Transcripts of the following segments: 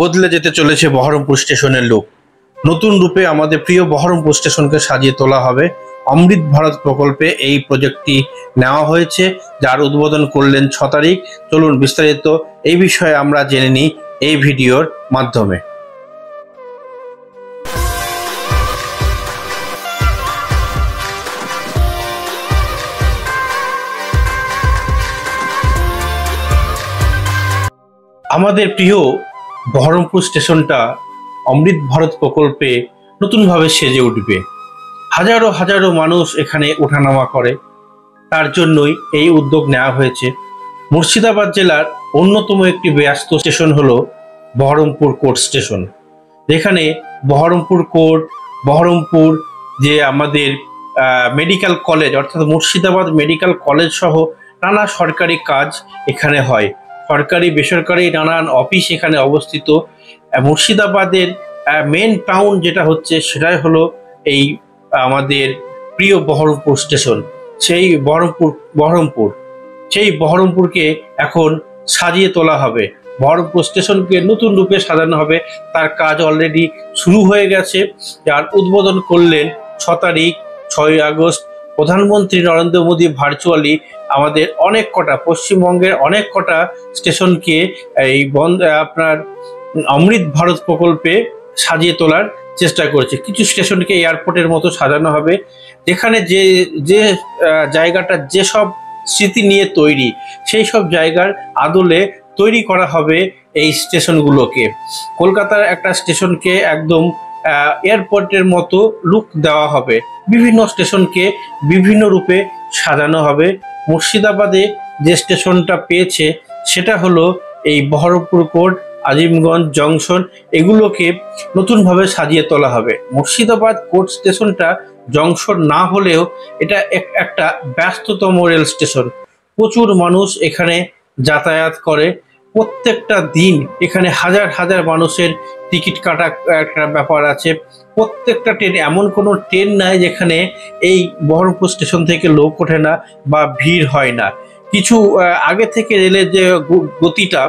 বদলে যেতে চলেছে বহরমপুর স্টেশনের লুক। নতুন রূপে আমাদের প্রিয় বহরমপুর স্টেশনকে সাজিয়ে তোলা হবে। অমৃত ভারত প্রকল্পে এই প্রজেক্টটি নেওয়া হয়েছে, যার উদ্বোধন করলেন ছ তারিখ। চলুন বিস্তারিত এই বিষয়ে আমরা জেনে নিই এই ভিডিওর মাধ্যমে। আমাদের প্রিয় বহরমপুর স্টেশনটা অমৃত ভারত প্রকল্পে নতুনভাবে সেজে উঠবে। হাজারো হাজারো মানুষ এখানে ওঠানামা করে। তার জন্যই এই উদ্যোগ নেওয়া হয়েছে। মুর্শিদাবাদ জেলার অন্যতম একটি ব্যস্ত স্টেশন হল বহরমপুর কোর্ট স্টেশন। যেখানে বহরমপুর কোর্ট, বহরমপুর যে আমাদের মেডিকেল কলেজ, অর্থাৎ মুর্শিদাবাদ মেডিকেল কলেজ সহ নানা সরকারি কাজ এখানে হয়। সরকারি, বেসরকারি নানান অফিস এখানে অবস্থিত। মুর্শিদাবাদের মেন টাউন যেটা হচ্ছে সেটাই হলো এই আমাদের প্রিয় বহরমপুর স্টেশন সেই বহরমপুর বহরমপুর। সেই বহরমপুরকে এখন সাজিয়ে তোলা হবে। বহরমপুর স্টেশনকে নতুন রূপে সাজানো হবে। তার কাজ অলরেডি শুরু হয়ে গেছে। যার উদ্বোধন করলেন ছ তারিখ, ছয় আগস্ট প্রধানমন্ত্রী নরেন্দ্র মোদী ভার্চুয়ালি আমাদের অনেক কটা পশ্চিমবঙ্গের অনেক কটা স্টেশনকে এই বন্ধ আপনার অমৃত ভারত প্রকল্পে সাজিয়ে তোলার চেষ্টা করেছে। কিছু স্টেশনকে এয়ারপোর্টের মতো সাজানো হবে, যেখানে যে যে জায়গাটা যেসব স্মৃতি নিয়ে তৈরি, সেই সব জায়গার আদলে তৈরি করা হবে এই স্টেশনগুলোকে। কলকাতার একটা স্টেশনকে একদম এয়ারপোর্টের মতো লুক দেওয়া হবে। বিভিন্ন স্টেশনকে বিভিন্ন রূপে সাজানো হবে। মুর্শিদাবাদে যে স্টেশনটা পেয়েছে, সেটা হলো এই বহরমপুর কোর্ট আজিমগঞ্জ জংশন এগুলোকে নতুনভাবে সাজিয়ে তোলা হবে। মুর্শিদাবাদ কোর্ট স্টেশনটা জংশন না হলেও এটা একটা ব্যস্ততম রেল স্টেশন। প্রচুর মানুষ এখানে যাতায়াত করে। প্রত্যেকটা দিন এখানে হাজার হাজার মানুষের টিকিট কাটা একটা ব্যাপার আছে। প্রত্যেকটা ট্রেন, এমন কোনো ট্রেন নাই যেখানে এই বহরমপুর স্টেশন থেকে লোক ওঠে না বা ভিড় হয় না। কিছু আগে থেকে রেলের যে গতিটা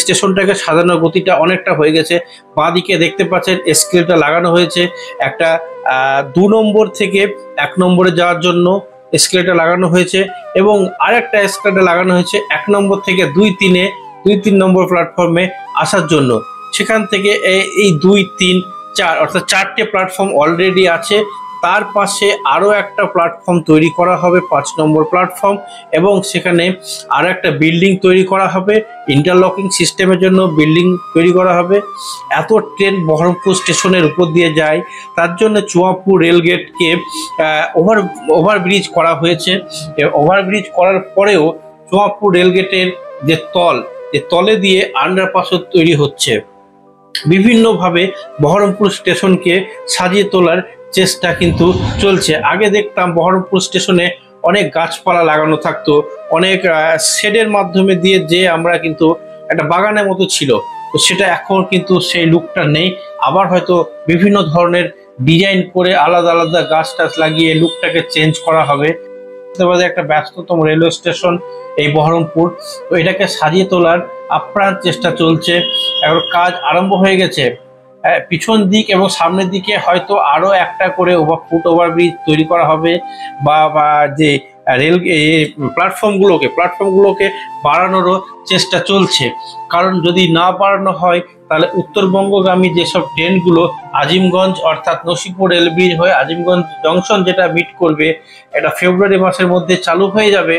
স্টেশনটাকে সাজানোর গতিটা অনেকটা হয়ে গেছে। বাঁ দিকে দেখতে পাচ্ছেন স্কেলটা লাগানো হয়েছে। একটা দু নম্বর থেকে এক নম্বরে যাওয়ার জন্য স্কেলটা লাগানো হয়েছে এবং আরেকটা স্কেলটা লাগানো হয়েছে। এক নম্বর থেকে দুই তিনে দুই তিন নম্বর প্ল্যাটফর্মে আসার জন্য। সেখান থেকে এই দুই তিন চার, অর্থাৎ চারটে প্ল্যাটফর্ম অলরেডি আছে। তার পাশে আরও একটা প্ল্যাটফর্ম তৈরি করা হবে, পাঁচ নম্বর প্ল্যাটফর্ম এবং সেখানে আরও একটা বিল্ডিং তৈরি করা হবে। ইন্টারলকিং সিস্টেমের জন্য বিল্ডিং তৈরি করা হবে। এত ট্রেন বহরমপুর স্টেশনের উপর দিয়ে যায়। তার জন্য চুয়াপুর রেলগেটকে ওভার ওভারব্রিজ করা হয়েছে। ওভারব্রিজ করার পরেও চুয়াপুর রেলগেটের যে তল যে তলে দিয়ে আন্ডারপাসও তৈরি হচ্ছে। বিভিন্নভাবে বহরমপুর স্টেশনকে সাজিয়ে তোলার চেষ্টা কিন্তু চলছে। আগে দেখতাম বহরমপুর স্টেশনে অনেক গাছপালা লাগানো থাকতো, অনেক শেডের মাধ্যমে দিয়ে যে আমরা কিন্তু একটা বাগানের মতো ছিল। তো সেটা এখন কিন্তু সেই লুকটা নেই। আবার হয়তো বিভিন্ন ধরনের ডিজাইন করে আলাদা আলাদা গাছ টাছ লাগিয়ে লুকটাকে চেঞ্জ করা হবে। একটা ব্যস্ততম রেলওয়ে স্টেশন এই বহরমপুর। তো এটাকে সাজিয়ে তোলার আপ্রাণ চেষ্টা চলছে। এখন কাজ আরম্ভ হয়ে গেছে। পিছন দিক এবং সামনের দিকে হয়তো আরও একটা করে ওভার ফুট ওভারব্রিজ তৈরি করা হবে বা বা যে রেল প্ল্যাটফর্মগুলোকে প্ল্যাটফর্মগুলোকে বাড়ানোরও চেষ্টা চলছে। কারণ যদি না বাড়ানো হয়, তাহলে উত্তরবঙ্গগামী যেসব ট্রেনগুলো আজিমগঞ্জ অর্থাৎ নসিপুর রেল ব্রিজ হয়ে আজিমগঞ্জ জংশন যেটা মিট করবে, এটা ফেব্রুয়ারি মাসের মধ্যে চালু হয়ে যাবে।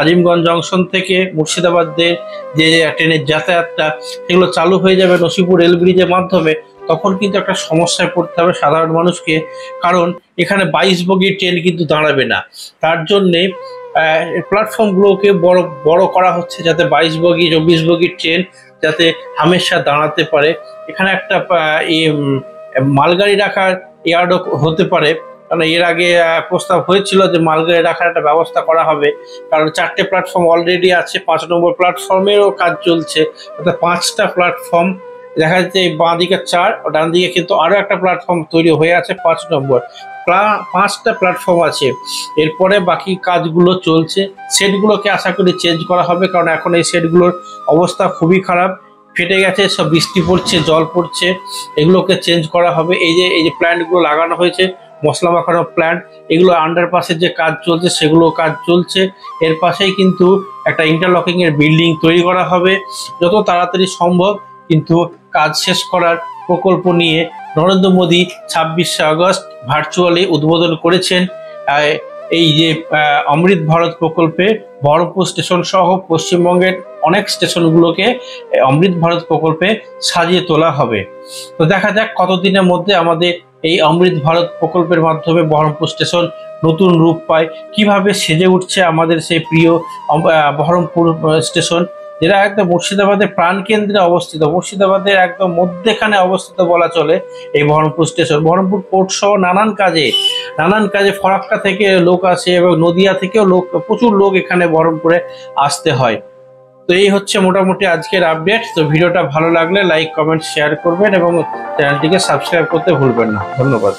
আজিমগঞ্জ জংশন থেকে মুর্শিদাবাদের যে ট্রেনের যাতায়াতটা, সেগুলো চালু হয়ে যাবে নসিপুর রেল ব্রিজের মাধ্যমে। তখন কিন্তু একটা সমস্যায় পড়তে হবে সাধারণ মানুষকে, কারণ এখানে বাইশ বগির ট্রেন কিন্তু দাঁড়াবে না। তার জন্যে প্ল্যাটফর্মগুলোকে বড় বড় করা হচ্ছে যাতে বাইশ বগি, চব্বিশ বগির ট্রেন যাতে হামেশা দাঁড়াতে পারে। এখানে একটা মালগাড়ি রাখার ইয়ার্ডও হতে পারে। কারণ এর আগে প্রস্তাব হয়েছিল যে মালগাড়ি রাখার একটা ব্যবস্থা করা হবে। কারণ চারটে প্ল্যাটফর্ম অলরেডি আছে, পাঁচ নম্বর প্ল্যাটফর্মেরও কাজ চলছে। অর্থাৎ পাঁচটা প্ল্যাটফর্ম দেখা যাচ্ছে বাঁ দিকে চার ডান দিকে কিন্তু আরও একটা প্ল্যাটফর্ম তৈরি হয়ে আছে পাঁচ নম্বর। পাঁচটা প্ল্যাটফর্ম আছে। এরপরে বাকি কাজগুলো চলছে। সেটগুলোকে আশা করি চেঞ্জ করা হবে, কারণ এখন এই সেটগুলোর অবস্থা খুবই খারাপ। ফেটে গেছে, সব বৃষ্টি পড়ছে, জল পড়ছে, এগুলোকে চেঞ্জ করা হবে। এই যে এই যে প্ল্যান্টগুলো লাগানো হয়েছে, মশলা মাখানোর প্ল্যান্ট এগুলো আন্ডারপাসের যে কাজ চলছে, সেগুলো কাজ চলছে। এর পাশেই কিন্তু একটা ইন্টারলকিং এর বিল্ডিং তৈরি করা হবে, যত তাড়াতাড়ি সম্ভব। কিন্তু কাজ শেষ করার প্রকল্প নিয়ে নরেন্দ্র মোদী ছাব্বিশে আগস্ট ভার্চুয়ালি উদ্বোধন করেছেন। এই যে অমৃত ভারত প্রকল্পে বহরমপুর স্টেশন সহ পশ্চিমবঙ্গের অনেক স্টেশনগুলোকে অমৃত ভারত প্রকল্পে সাজিয়ে তোলা হবে। তো দেখা যাক কতদিনের মধ্যে আমাদের এই অমৃত ভারত প্রকল্পের মাধ্যমে বহরমপুর স্টেশন নতুন রূপ পায়। কীভাবে সেজে উঠছে আমাদের সেই প্রিয় বহরমপুর স্টেশন? যেটা একদম মুর্শিদাবাদের প্রাণকেন্দ্রে অবস্থিত। মুর্শিদাবাদের একদম মধ্যেখানে অবস্থিত বলা চলে এই বহরমপুর স্টেশন। বহরমপুর পোর্ট সহ নানান কাজে নানান কাজে ফরাক্কা থেকে লোক আসে এবং নদিয়া থেকেও লোক, প্রচুর লোক এখানে বহরমপুরে আসতে হয়। তো এই হচ্ছে মোটামুটি আজকের আপডেট তো ভিডিওটা ভালো লাগলে লাইক কমেন্ট শেয়ার করবেন এবং চ্যানেলটিকে সাবস্ক্রাইব করতে ভুলবেন না। ধন্যবাদ।